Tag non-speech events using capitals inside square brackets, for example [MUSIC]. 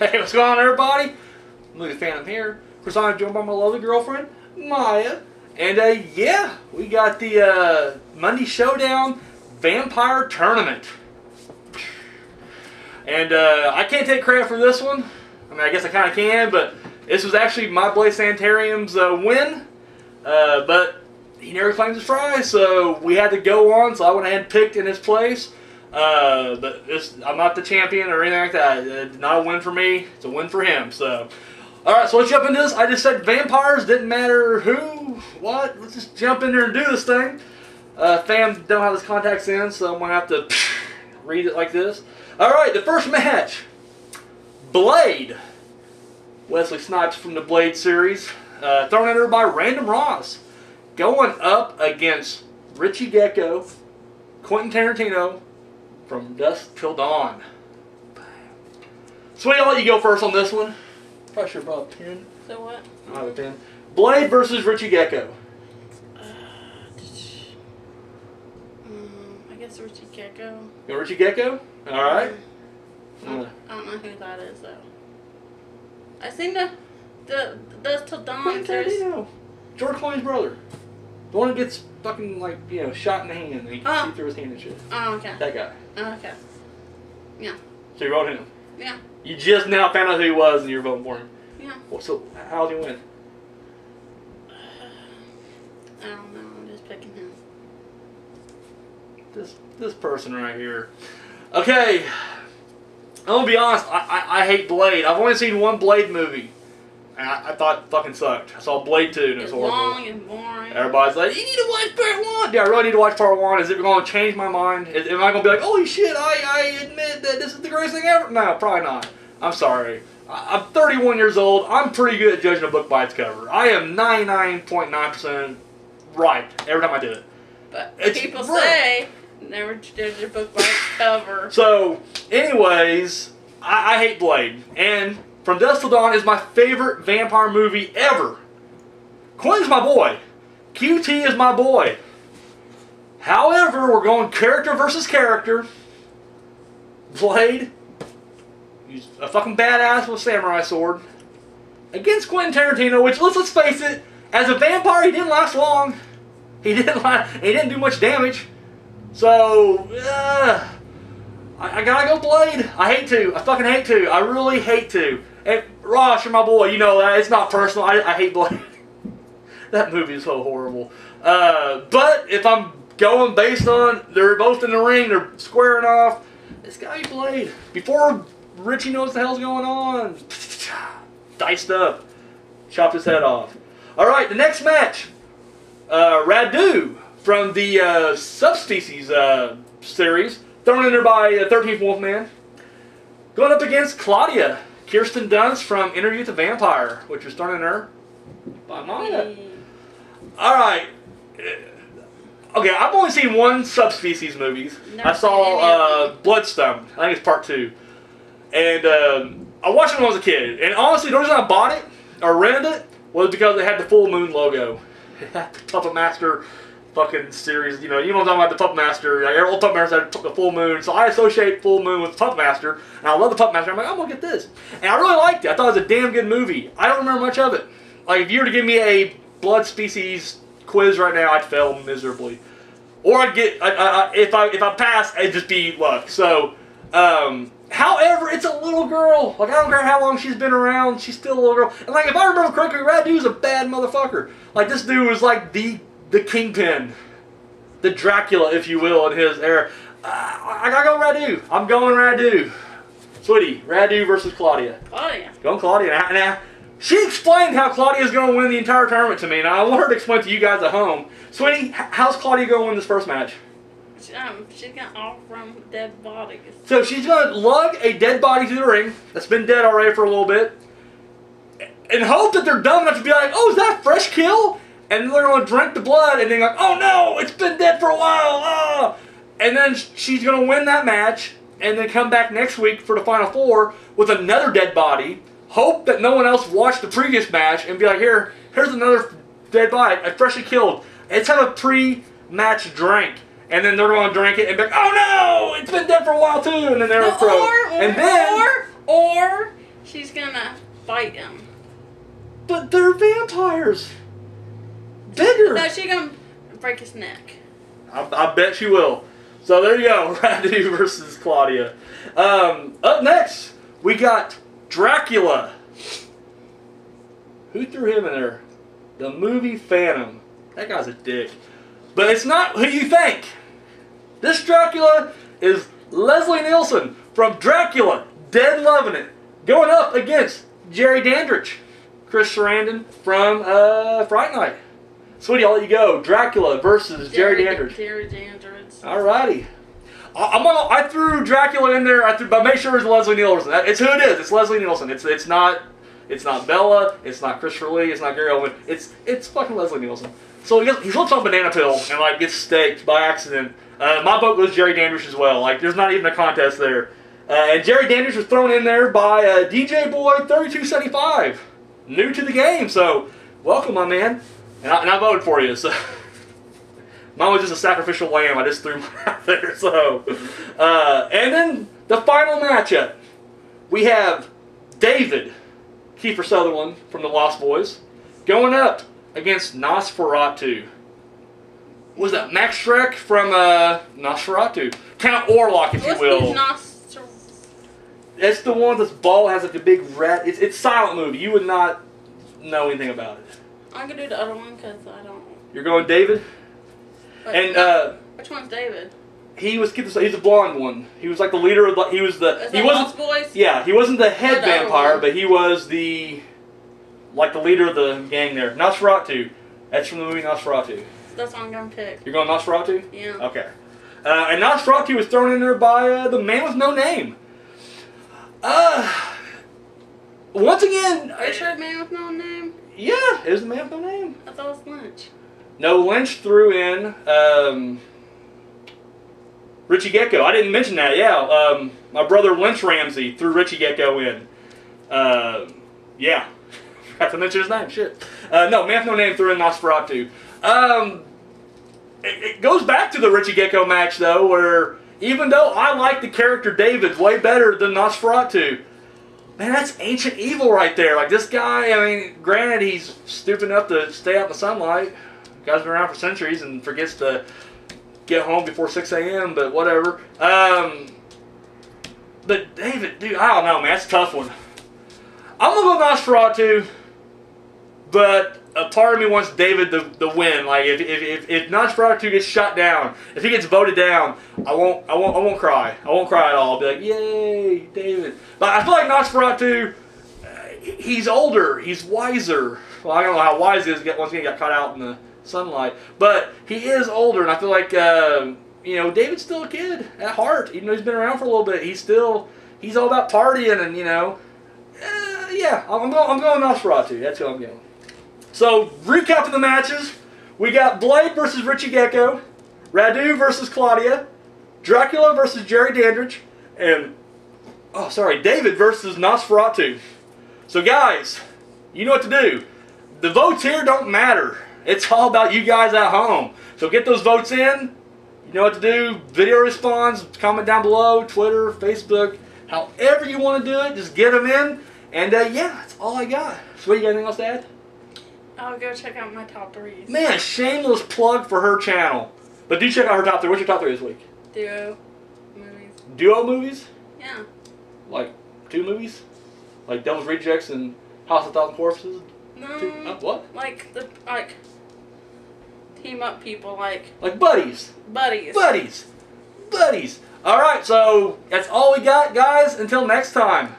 [LAUGHS] Hey, what's going on, everybody? Movie Phantom here. Of course, I'm joined by my lovely girlfriend, Mya. And, uh, yeah, we got the, uh, Monday Showdown Vampire Tournament. And, uh, I can't take credit for this one. I mean, I guess I kind of can, but this was actually my Blaze Sanitarium's, uh, win. Uh, but he never claimed his prize, so we had to go on, so I went ahead and picked in his place. Uh, but this, I'm not the champion or anything like that. It's not a win for me. It's a win for him. So, all right. So let's jump into this. I just said vampires. Didn't matter who, what. Let's just jump in there and do this thing. Uh, fam don't have his contacts in, so I'm gonna have to [LAUGHS] read it like this. All right. The first match. Blade. Wesley Snipes from the Blade series, uh, thrown in there by Random Ross, going up against Richie Gecko, Quentin Tarantino, from dusk till dawn. Sweetie, I'll let you go first on this one. Probably should have brought a pen. So what? I don't have a pen. Blade versus Richie Gecko. Uh, um, I guess Richie Gecko. You know Richie Gecko? All right. Um, I don't know who that is though. I seen the the Dust Till Dawn Quentin series. George Clooney's brother. The one that gets fucking like you know shot in the hand and he uh. Oh. see through his hand and shit. Oh, okay. That guy. Oh, okay. Yeah. So you wrote him. Yeah. You just now found out who he was and you're voting for him. Yeah. Well, so how did he win? [SIGHS] I don't know. I'm just picking him. this this person right here. Okay, I'm gonna be honest. I, I, I hate Blade. I've only seen one Blade movie, and I, I thought it fucking sucked. I saw Blade two and it was It's horrible. long and boring. Everybody's like, you need to watch part one. Yeah, I really need to watch part one. Is it going to change my mind? Is, am I going to be like, holy shit, I, I admit that this is the greatest thing ever? No, probably not. I'm sorry. I, I'm 31 years old. I'm pretty good at judging a book by its cover. I am 99.9% right every time I do it. But It's people right. say never judge a book by its cover. So, anyways, I, I hate Blade. And From Dusk Till Dawn is my favorite vampire movie ever. Quinn's my boy. QT is my boy. However, we're going character versus character. Blade, he's a fucking badass with a samurai sword. Against Quentin Tarantino, which let's let's face it, as a vampire, he didn't last long. He didn't last, he didn't do much damage. So, uh, I, I gotta go Blade. I hate to. I fucking hate to. I really hate to. And you're my boy. You know that. It's not personal. I, I hate Blade. [LAUGHS] that movie is so horrible. Uh, but if I'm going based on they're both in the ring, they're squaring off, gotta be Blade. Before Richie knows the hell's going on, [SIGHS] diced up, chopped his head off. All right, the next match, uh, Radu from the uh, Subspecies uh, series, thrown in there by uh, 13th Wolfman, going up against Claudia, Kirsten Dunst from Interview with the Vampire, which was in there by Mya. All right. Okay, I've only seen one subspecies movies. Never I saw uh. Bloodstone. I think it's part two. And um, I watched it when I was a kid. And honestly, the reason I bought it or rented it was because it had the Full Moon logo. [LAUGHS] Puppet Master fucking series. You know, you I'm talking about, the Puppet Master. Like, all Puppet Masters had the Full Moon. So I associate Full Moon with Puppet Master. And I love the Puppet Master. I'm like, I'm to get this. And I really liked it. I thought it was a damn good movie. I don't remember much of it. Like, if you were to give me a blood species quiz right now, I'd fail miserably. Or I'd get, I, I, if I if I pass, it'd just be luck. So, um, however, it's a little girl. Like I don't care how long she's been around, she's still a little girl. And like if I remember correctly, Radu's a bad motherfucker. Like this dude was like the the kingpin, the Dracula, if you will, in his era. Uh, I gotta go Radu. I'm going Radu. Sweetie, Radu versus Claudia. Oh yeah. Going Claudia. Now, now, she explained how Claudia's going to win the entire tournament to me, and I want her to explain to you guys at home. Sweetie, how's Claudia going to win this first match? Um, she's all from dead bodies. So she's going to lug a dead body to the ring that's been dead already for a little bit, and hope that they're dumb enough to be like, "Oh, is that fresh kill?" And then they're going to drink the blood, and then like, "Oh no, it's been dead for a while." Ah! And then she's going to win that match, and then come back next week for the final four with another dead body. Hope that no one else watched the previous match and be like, "Here, here's another dead body, I freshly killed." Let's have a pre-match drink. And then they're going to drink it and be like, oh no, it's been dead for a while too. And then they're No, to throw. or, or, and then, or, or she's gonna fight him. But they're vampires. Bigger. No, she gonna break his neck. I, I bet she will. So there you go, [LAUGHS] Radu versus Claudia. Um, up next, we got Dracula. Who threw him in there? The movie Phantom. That guy's a dick. But it's not who you think. This Dracula is Leslie Nielsen from Dracula, Dead Loving It, going up against Jerry Dandridge, Chris Sarandon from uh, Fright Night. Sweetie, I'll let you go. Dracula versus Jerry, Dandridge. Jerry Dandridge. Alrighty. I- gonna, I threw Dracula in there, I threw, but make sure it's Leslie Nielsen. That- It's who it is. It's Leslie Nielsen. It's it's not it's not Bela. It's not Christopher Lee. It's not Gary Oldman. It's it's fucking Leslie Nielsen. So he gets, he on banana peel and like gets staked by accident. Uh, my vote goes Jerry Dandridge as well. Like there's not even a contest there. Uh, and Jerry Dandridge was thrown in there by uh, DJ Boy 3275, new to the game. So welcome, my man. And I, and I voted for you. So. [LAUGHS] Mine was just a sacrificial lamb. I just threw [LAUGHS] mine out there. So, uh, and then the final matchup, we have David, Kiefer Sutherland from the Lost Boys, going up against Nosferatu. Was that Max Schreck from uh, Nosferatu? Count Orlok, if you will. It's the one that's ball has like a big rat. It's it's silent movie. You would not know anything about it. I'm gonna do the other one because I don't. You're going David, Wait, and uh, which one's David? he was he's the blonde one. He was like the leader of the. He was the. Is he wasn't. Boys? Yeah, he wasn't the head the vampire, but he was the like the leader of the gang there. Nosferatu. That's from the movie Nosferatu. That's what I'm gonna pick. You're going Nosferatu? Yeah. Okay. Uh, and Nosferatu was thrown in there by uh, the man with no name. Uh, once again, sure man with no name? Yeah, it was the man with no name. I thought it was Lynch. No, Lynch threw in um, Richie Gecko. I didn't mention that. Yeah, um, my brother Lynch Ramsey threw Richie Gecko in. Uh, yeah, [LAUGHS] forgot to mention his name. Shit. Uh, no, man with no name threw in Nosferatu. Um, it, it goes back to the Richie Gecko match though, where even though I like the character David way better than Nosferatu. Man, that's ancient evil right there. Like this guy, I mean, granted he's stupid enough to stay out in the sunlight, Guy's been around for centuries and forgets to get home before 6 a.m., but whatever. Um, but David, dude, I don't know, man. That's a tough one. I'm to go Nosferatu, but a part of me wants David to, to win. Like, if, if, if, if Nosferatu gets shot down, if he gets voted down, I won't, I won't, I won't cry. I won't cry at all. I'll be like, yay, David. But I feel like Nosferatu, uh, he's older, he's wiser. Well, I don't know how wise he is. Once again, he got caught out in the sunlight, but he is older, and I feel like uh, you know David's still a kid at heart. Even though he's been around for a little bit, he's still he's all about partying, and you know, uh, yeah, I'm going, I'm going Nosferatu. That's who I'm going. So recapping the matches, we got Blade versus Richie Gecko, Radu versus Claudia, Dracula versus Jerry Dandridge, and oh sorry, David versus Nosferatu. So guys, you know what to do. The votes here don't matter. It's all about you guys at home. So get those votes in. You know what to do. Video response, comment down below, Twitter, Facebook, however you want to do it. Just get them in. And uh, yeah, that's all I got. So, you got anything else to add? I'll go check out my top threes. Man, shameless plug for her channel. But do check out her top three. What's your top three this week? Duo movies. Duo movies? Yeah. Like two movies? Like Devil's Rejects and House of Thousand Corpses? No. Two, uh, what? Like the like team up people like Like buddies. buddies. Buddies. Buddies. All right, so that's all we got, guys. Until next time.